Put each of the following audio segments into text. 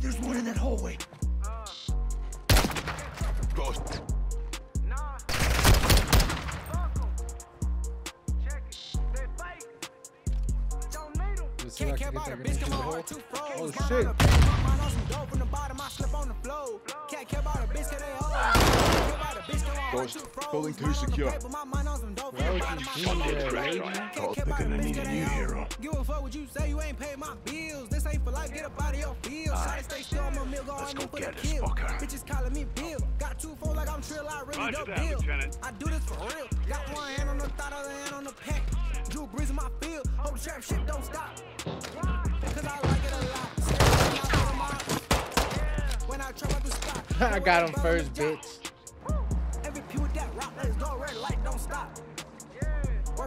there's one in that hallway. Ghost. Nah. Fuck 'em. Check it. They fake. Don't need 'em. Let's see if I Can't care about a that bitch, grenade come on, hole. hard froze. Oh shit. on mine on some dope from the bottom, I slip on the floor. Can't care about a bitch, 'cause they hoes. Can't care about a bitch, come on, hard Ghost, to froze. building two Mine on the secure. My. Give a fuck what you say, you ain't paid my bills. This ain't for life, get up out of your field. Shawty stay still, I'm meal, go on for the kill. Bitches calling me Bill. Got two phones like I'm trill, I really that, deal. I do this for real. Got one hand on the other hand on the pack. Drew in my field. Shit don't stop. Cause I like it a lot. I got him first, bitch.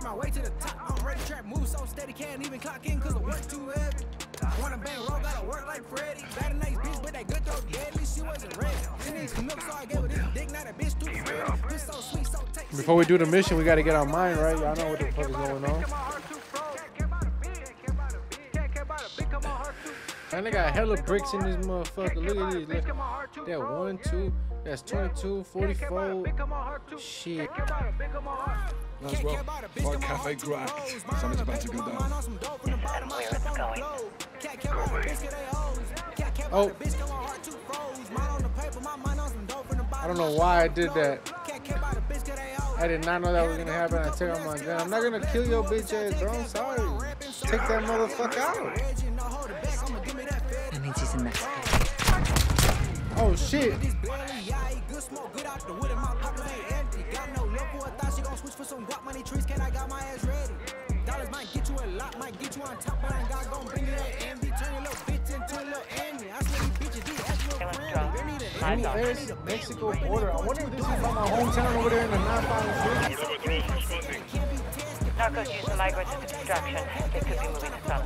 Work my way to the top, I'm ready, trap move so steady, can't even clock in cause the too heavy. Wanna bang roll, gotta work like Freddy. Better nice bitch, but that good throw deadly, she wasn't ready. She needs some milk, so I gave her this dick, now that bitch too. So sweet, so tasty. Before we do the mission, we gotta get our mind right. Y'all know what the fuck is going on. A a a. Man, they got hella bricks in this motherfucker. Look at these. Look. That one, two. That's 22, Can't care about a 44. bitch. Come on, heart too. Shit. Can't care about a bitch. Come on, heart. As well. care about a bitch, Bar come on, Cafe heart Grack. Something's about to go down. mind on some dope from the bottom, I slip on the floor. Can't care about a bitch, 'cause they hoes. Can't care Oh. about a bitch, come on, heart too froze. Mine on the paper, my mind on some dope from the bottom. I don't know why I did that. Can't care about a bitch, 'cause they hoes. I did not know that was gonna happen. I take out my gun. I'm not gonna kill your bitch ass, bro. I'm sorry. Take that motherfucker out. That means he's in Mexico. Oh shit. Dollars might get you a lot, might get you on top, but I ain't God gon' bring you that envy. Turn your little bitch into a little envy. I swear these bitches be acting real friendly. They need an Any envy. airs, Mexico border. I wonder if this is on my hometown over there in the 956. Narcos use the migrants as a distraction. They could be moving to South.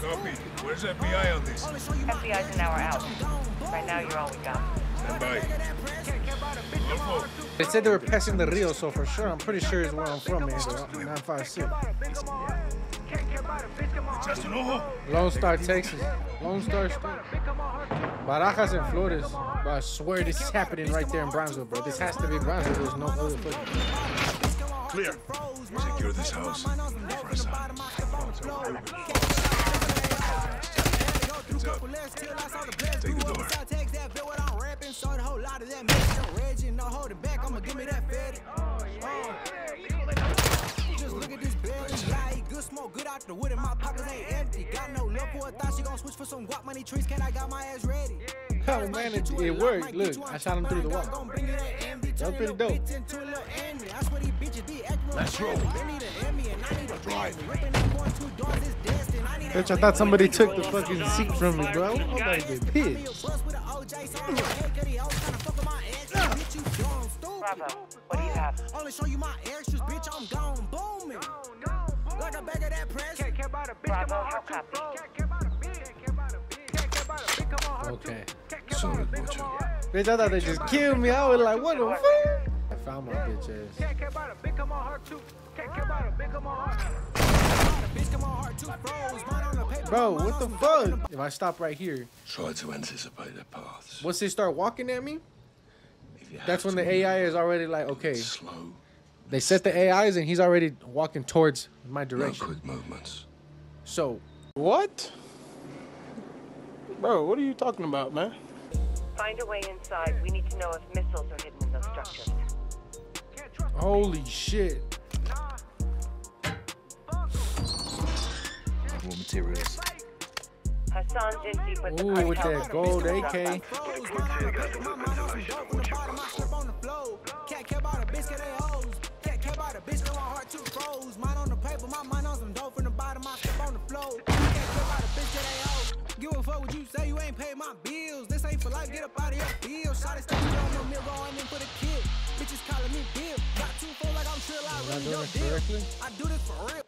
Copy. Where's FBI on this? FBI's an hour out. Right now, you're all we got. Stand by. Alpha. They said they were passing the Rio, so for sure, I'm pretty sure it's where I'm from, man. 956. Just an ojo. Lone Star, Texas. Lone Star State. Barajas and Flores. But I swear this is happening right there in Brownsville, bro. This has to be Brownsville. There's no other fucking. Clear. Secure this house. For a sign. Hands up. Take the door. Oh, uh, just look at this belly, yeah, I eat good smoke, good out the wood, and my pockets ain't empty. Got no love for a thought, she gon' switch for some guap money trees, can I got my ass ready? Oh man, it, it worked. Look, I shot him through the wall. That was pretty dope. Let's roll. Bitch, I thought somebody took the fucking seat from me, bro. Nobody get pissed. Bravo. What do you have? Only show you my extras, bitch, I'm gone booming. Like a bag of that press. Bravo, how copy? Okay. Solid, Bocho. Bitch, I thought they just killed me. I was like, what the fuck? I found my bitch ass. Can't care about a bitch, come on, heart too. Can't care about a bitch, come on, heart. Bro, what the fuck? If I stop right here, Try to anticipate their paths. once they start walking at me, If you have that's when the AI is already like, okay. Slow. They set the AIs and he's already walking towards my No direction. quick movements. So, What? Bro, what are you talking about, man? Find a way inside. We need to know if missiles are hidden in those structures. holy shit. More materials. Hassan's in deep with the Ooh, with that gold AK. Can't care about a bitch, 'cause they hoes. Can't care about a bitch, 'cause my heart too froze. Mine on the paper, my mind on some dope from the bottom, I step on the floor. Can't care about a bitch, 'cause they hoes. Give a fuck what you say, you ain't pay my bills. This ain't for life, get up out of your bills. Shot it, stay on no meal, going in for the kid. Bitches calling me Bill. Got two phones like I'm trill, I Am I really doing don't deal. I do this for real.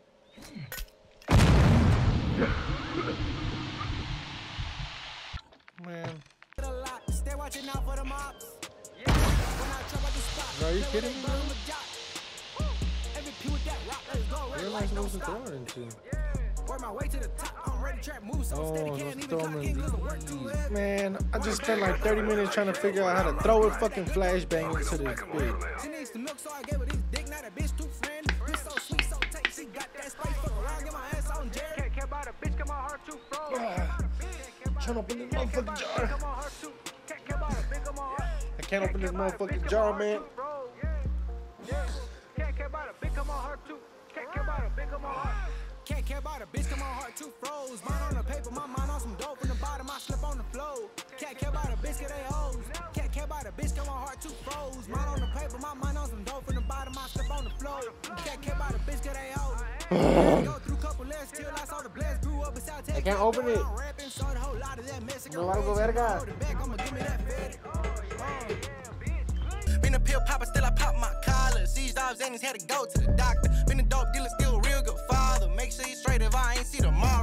Man. A stay watching out for the spot, Bro, are you kidding me, a Where am I supposed to throw into? My way to the top, I'm ready trap moves Oh, steady, can't. Man, I just spent like 30 minutes trying to figure out how to throw a fucking flashbang into this bitch. She needs the milk, so I gave her this dick. Now that bitch too friendly. Trying to open this motherfucking jar. Come on, her too. Can't care about a bitch, come on, her. I can't open this motherfucking jar, man. Can't care about a bitch, come on, her too. Can't care about a bitch, come on, her. Can't care about a bitch, come on, heart too froze. Mine on the paper, my mind on some dope. From the bottom, I slip on the floor. Can't care about a bitch, they hoes. Can't care about a bitch, come on, heart too froze. Mine on the paper, my mind on some dope. From the bottom, I slip on the floor. Can't care about a bitch, they hoes. Back, I'ma give me that fed. Been a pill popper, still I pop my collar. Seized off Xannies, had to go to the doctor. Been a dope dealer, still a real good father. Make sure you straight if I ain't see tomorrow.